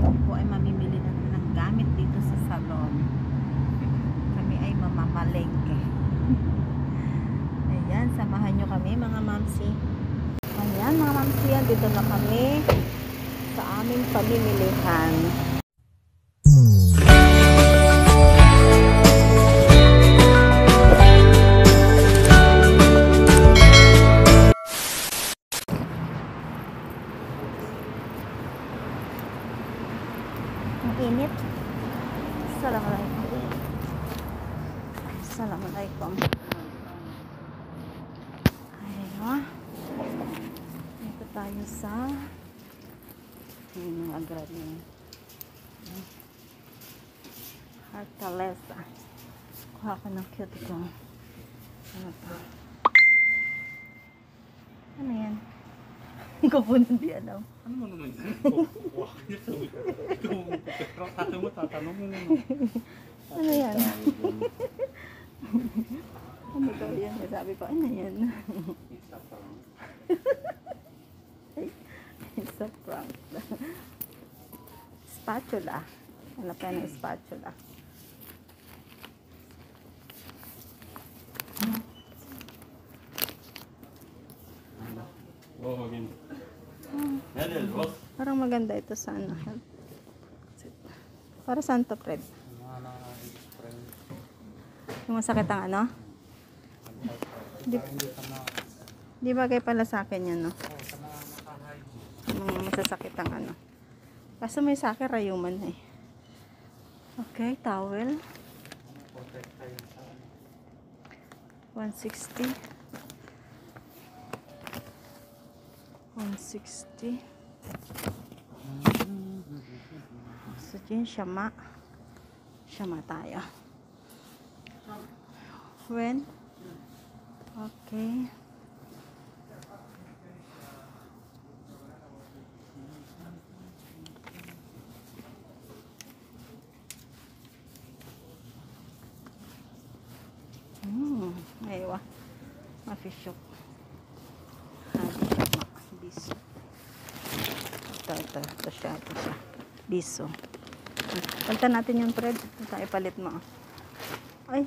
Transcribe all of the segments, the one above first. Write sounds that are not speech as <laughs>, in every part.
po ay mamimili naman ng gamit dito sa salon. Kami ay mamamalengke. Ayan, samahan nyo kami mga mamsi. Ayan mga mamsi, dito na kami sa aming pamimilihan. Hartalesa. Kuha ko ng cute ko. Ano to? Ano yan? <laughs> Hindi ko po hindi alam. Ano mo naman yan? Pero akin mo, tatanong mo naman. Ano yan? <laughs> Ano to yan? Sabi ko, ano yan? Isa pa. It's a prank. spatula. Hanap tayo ng spatula. Ito sa ano. health. Para saan to, Fred? Yung masakit ang ano? Di, di bagay pala sa akin yan, no? Mga masasakit ang ano. Kaso may sa akin rayuman eh. Okay, towel. 160. 160. So, dyan, syama. Syama tayo. When? Okay. Hmm, aywa. Mafishok. Hadi siya, ma. Biso. Ito, ito, ito siya, ito siya. Biso. Palitan natin yung thread. Ito, ipalit mo. Ay,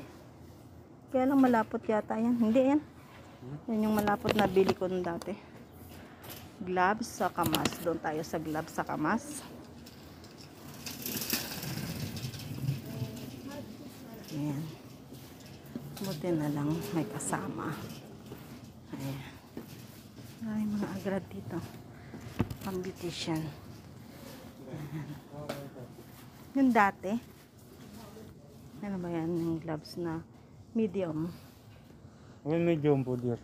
kaya lang malapot yata yan. Hindi yan. Yan yung malapot na bili ko nung dati. Gloves sa kamas. Doon tayo sa gloves sa kamas. Ayan. Buti na lang may kasama. Ayan. Maraming mga agrad dito. Pang beautician yung dati ano ba yan yung gloves na medium? Well medium po dear.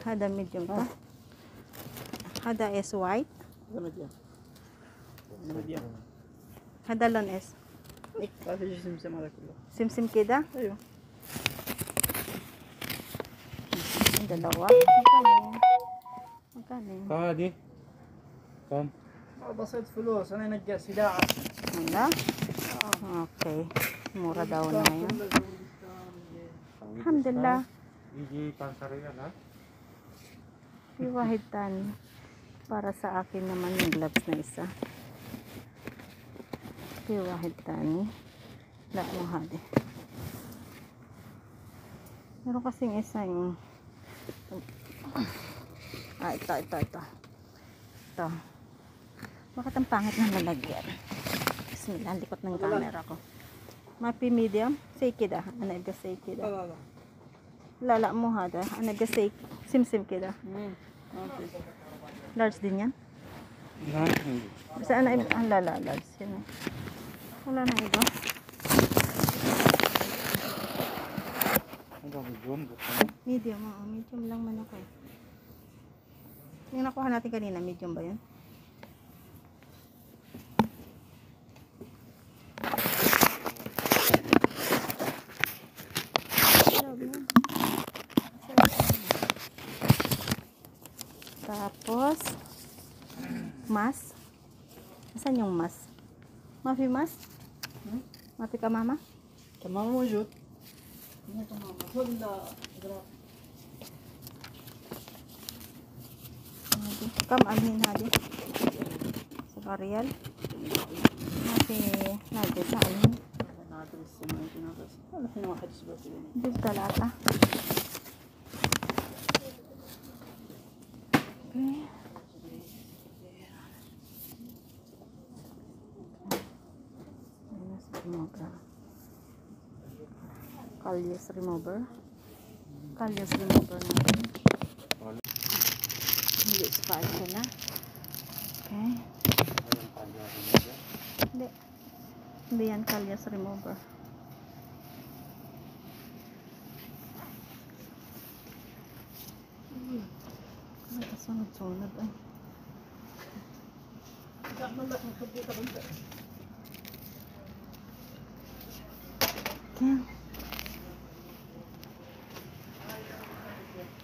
Hada medium pa. Hada is white. Hada lan is simsim kida? Ayun. Yung dalawa. Magkano magkano kadi kam بسيط فلوس انا نجس 11 Wala? Okay. Mura daw na ngayon. Alhamdulillah. Iji pansarian, ha? Iwahitan. Para sa akin naman yung gloves na isa. Iwahitan. Wala mo hadi. Meron kasing isa yung ah, ito, ito, ito. Ito. Bakit ang pangit ng lalagyan? Kasi nilalikot ng camera ko. Mapi medium? Seiki da. Anay ga seiki da. Lala mo ha da. Anay ga seiki. Simsim kida. Large din yan? Basta anay ang lala large. Yan. Wala na iba. Medium, oo. Medium lang man ako eh. Yung nakuha natin kanina, medium ba yun? Tapos, mas. Saan yung mas? Mafi mas? Mafi ka mama? تمام موجود هنا تمام خذ ال- Hadi. Kam amin hadi. Sa Ariel. Nasi Nadia saan? نادر السماء نادر السماء الحين واحد يسبق فيني دول ثلاثة okay. remover kalyas remover nanti remover natin hindi spot siya na okay hindi hindi yan kalyas remover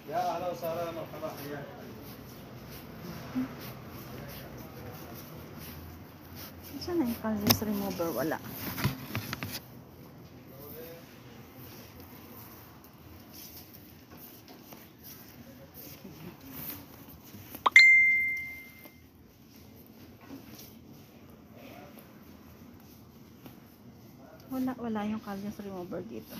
يا أهلا وسهلا مرحبا حياك yung Calyos remover? Wala. Wala, wala yung Calyos remover dito.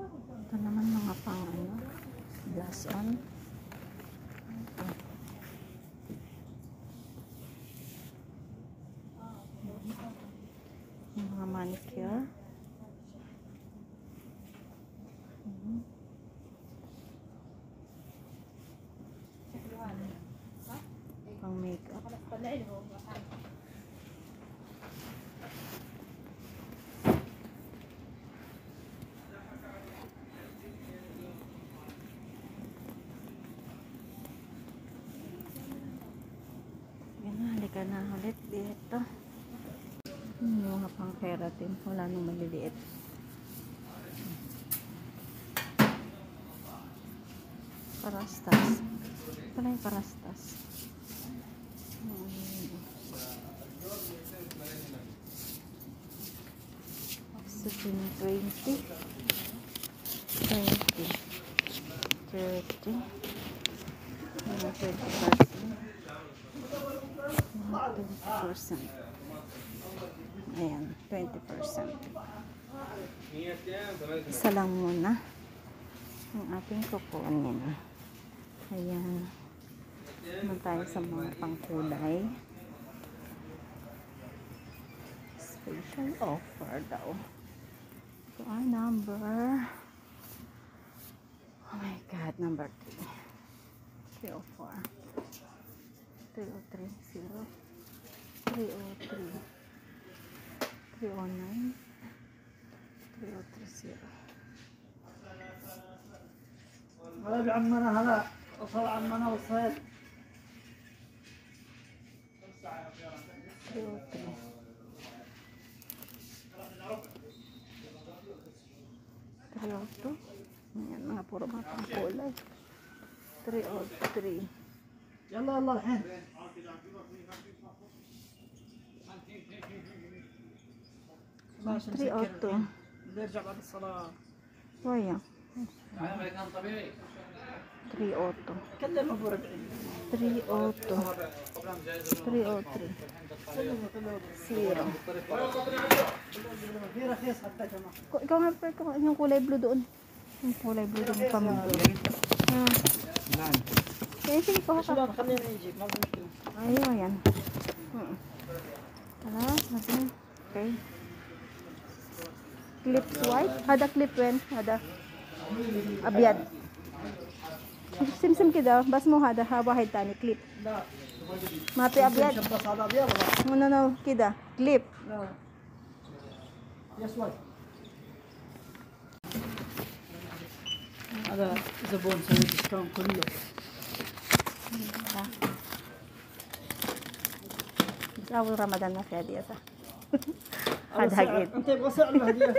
Ito naman mga pang ano, glass on. Ito. Yung mga manicure. Mhm. Pang makeup. Yan na, halika na ulit dito. Yung mga pang keratin, wala nang maliliit. Parastas. Wala yung parastas. Oxygen 20. 20. 30. Mga 20%. Mga 20%. Ayan, 20%. Isa lang muna ang ating kukunin. Ayan. Naman tayo sa mga pangkulay. Special offer daw. Ito ang number. Oh my God, number 3. 304. 3030. 303. 309 330 هلا بعمنا هلا وصل عمنا وصل 33 3-8 Ayan mga puro matang kulay 3-3 Yalla, yalla, hen 3 أو 2 نرجع بعد الصلاة شوية 3 أو 2 كلم أبو ربعي 3 أو 2 3 أو 3 0 Ikaw nga pa yung kulay blue doon. Yung kulay blue doon pa mo. Hmm. Kaya sige ko ka. Ayun yan. Hmm. Tara, natin. Okay Clip white. Hada clip wen. Hada. Abyad. Simsim kida. Bas mo hada. Hawa hide tani. Clip. لا Mapi abyad. شباس هذا ابيض ولا No, no, no. Kida. Clip. لا يسود هذا زبون سوي ديسكاونت كله أول رمضان ما في هدية صح <laughs> هذا قيد أنت يبغى سعر الهديه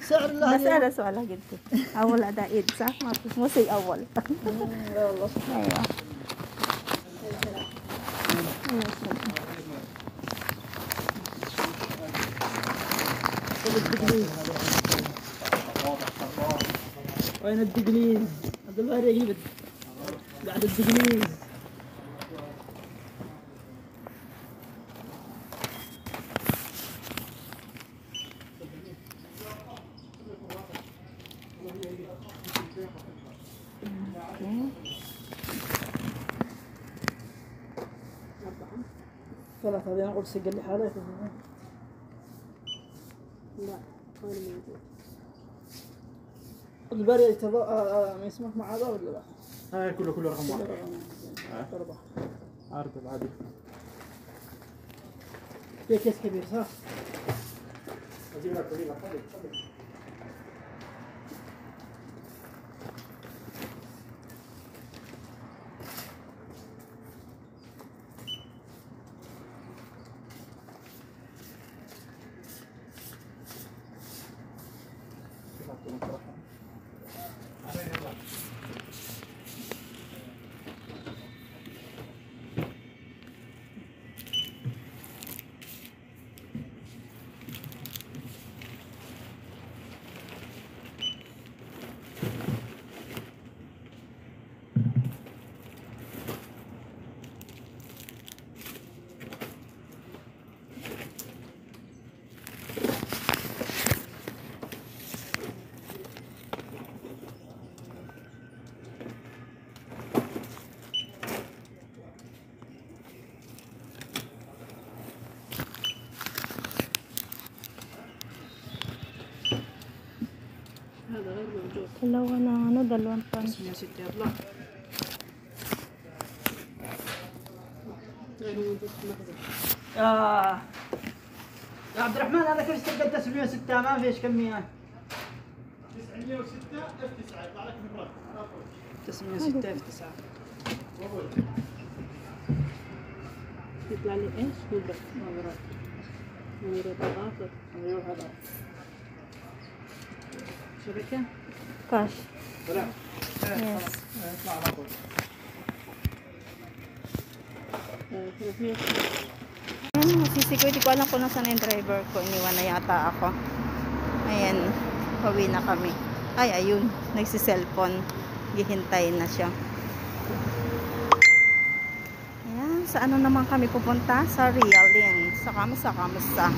سعر الهديه مسألة سؤال قلت أول أداء إيد صح؟ ما في مو شيء أول. <laughs> أيوه. وين الدقليز؟ هذا الله بعد الدقليز. قلت سجل لي حالك لا وين موجود البري تض... آه، آه، ما يسمح مع هذا ولا لا؟ هاي كله كله رقم واحد. يعني أربعة. أربعة عادي. في كيس كبير صح؟ أجيب لك. Dalawa na ano, dalawang punch. 160 يطلع غير موجود في المخزن يا عبد الرحمن هذا كيف تلقى 906 ما فيش كمية؟ 906 اف 9 يطلع لك مبرر 906 في 9 يطلع لي إيش؟ مبرد مبرد الغافر أيوه هذا. شبكة؟ Gosh. Yes. Ayan, magsisigaw. Di ko alam kung nasan yung driver ko. Iniwan na yata ako. Ayan. Pawi na kami. Ay, ayun. Nagsiselfon. Gihintay na siya. Ayan. Sa ano naman kami pupunta? Sa Realing. Sa kamusta, kamusta.